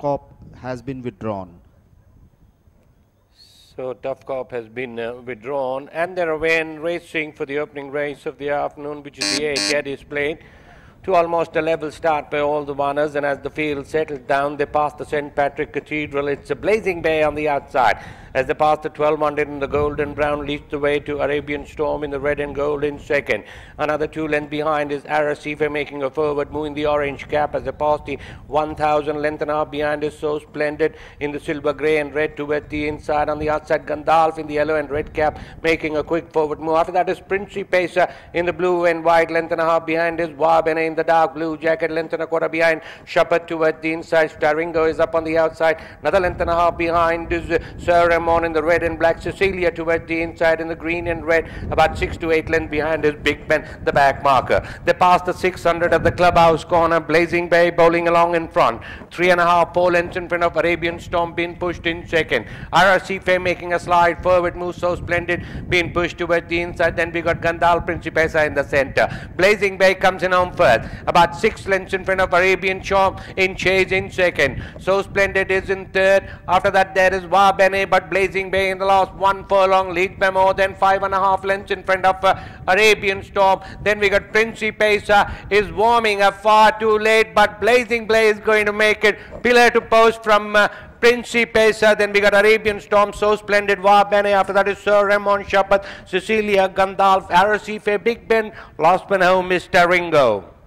Cop has been withdrawn. So Tough Cop has been uh, withdrawn and they're away and racing for the opening race of the afternoon which is the A Geddis Plate to almost a level start by all the runners and as the field settles down they pass the St. Patrick Cathedral. It's a blazing bay on the outside as they pass the 1200 in the golden brown leads the way to Arabian Storm in the red and gold in second. Another two lengths behind is Arrecife making a forward move in the orange cap as they pass the 1000 length and a half behind is so splendid in the silver grey and red towards the inside on the outside Gandalf in the yellow and red cap making a quick forward move. After that is Princey Pacer in the blue and white length and a half behind is Wabene in the dark blue jacket length and a quarter behind Shepherd towards the inside. Staringo is up on the outside. Another length and a half behind is uh, Sir Ramon in the red and black. Cecilia towards the inside in the green and red. About six to eight length behind is Big Ben, the back marker. They pass the 600 at the clubhouse corner. Blazing Bay bowling along in front. Three and a half, four lengths in front of Arabian Storm being pushed in second. Arrecife making a slide forward move so splendid being pushed towards the inside. Then we got Gandal Principessa in the center. Blazing Bay comes in on first. About six lengths in front of Arabian Storm in chase in second. So splendid is in third. After that there is Wabene but Blazing Bay in the last one furlong lead by more than five and a half lengths in front of uh, Arabian Storm. Then we got Princey Pesa is warming up far too late, but Blazing Bay is going to make it pillar to post from uh, Princey Pesa. Then we got Arabian Storm, so splendid. Wabene. After that is Sir Ramon Shapat, Cecilia Gandalf, Arrecife, Big Ben, Lost Man Home, Mr. Ringo.